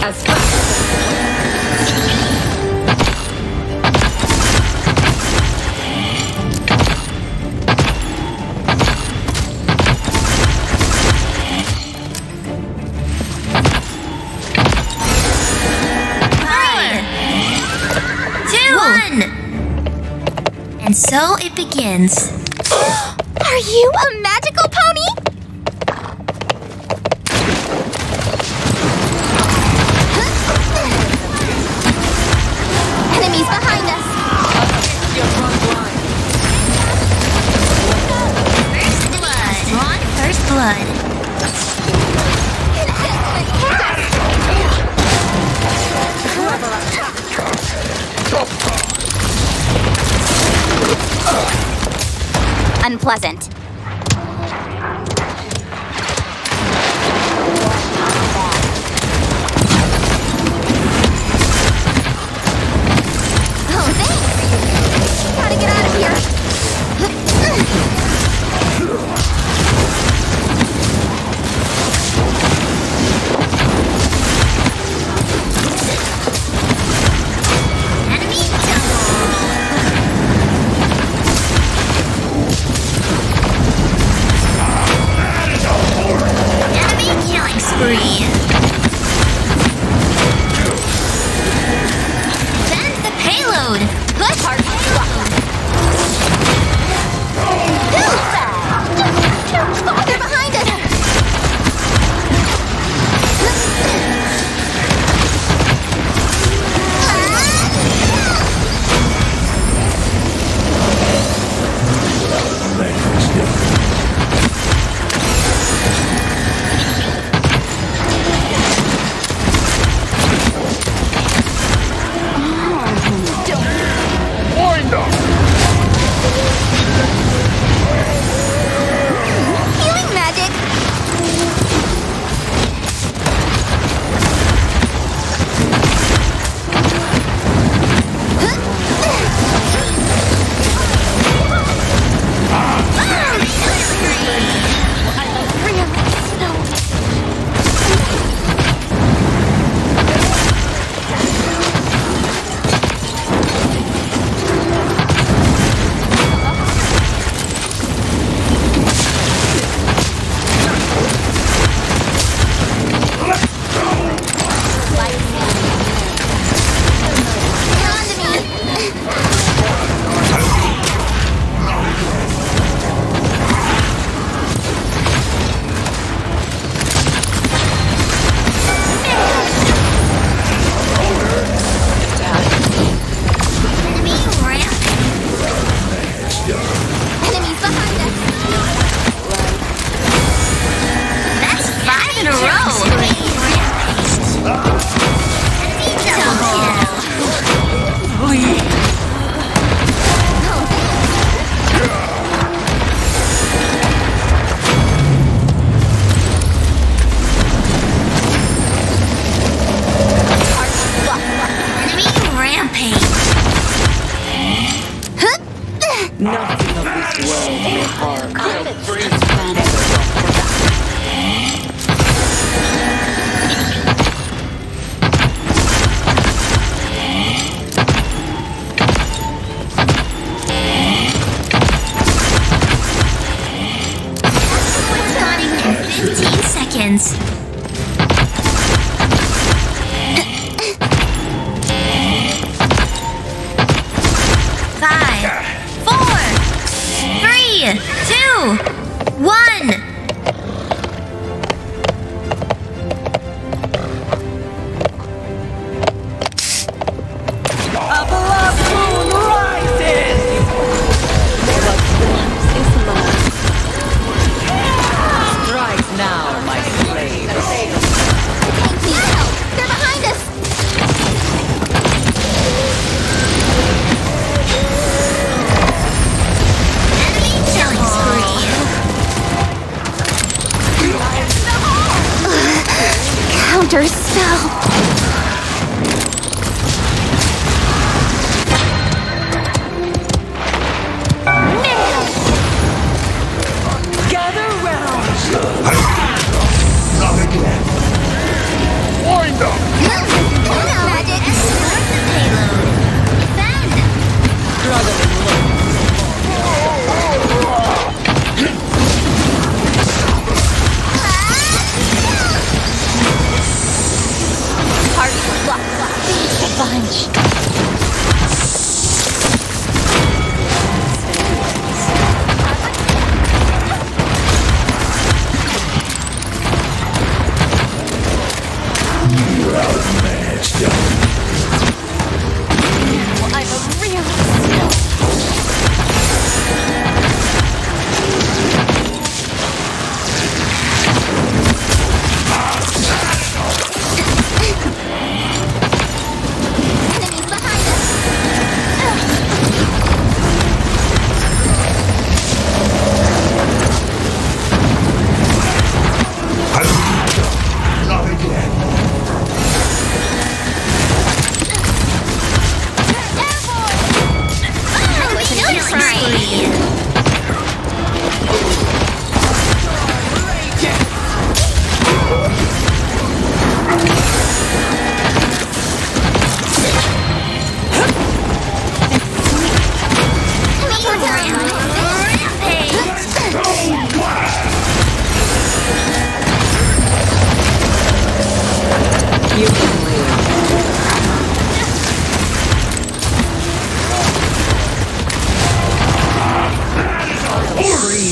As And so it begins. Are you a magical pony? blood. Unpleasant. Let's party! counter spell.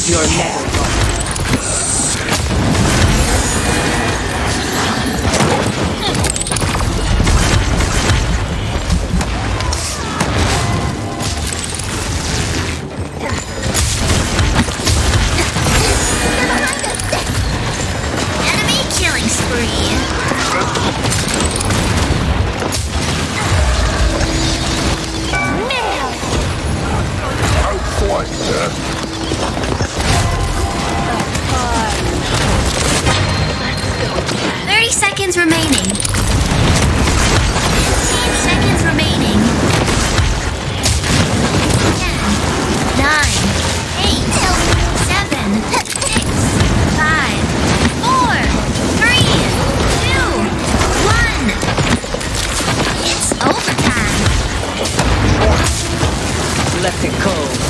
Your neck. Let it go.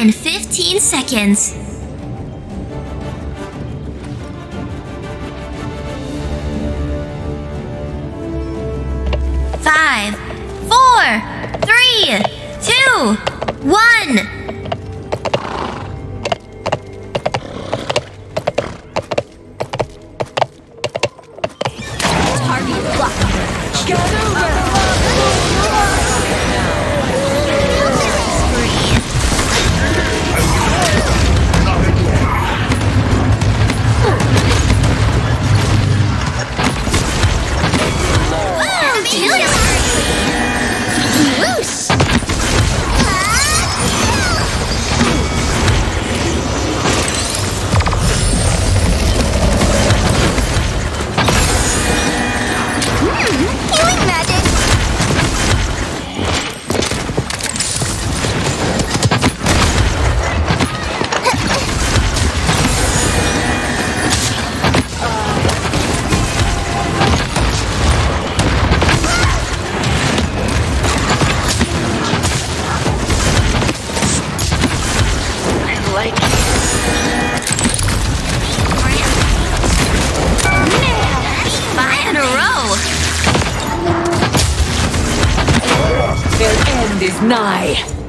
In 15 seconds. Nigh.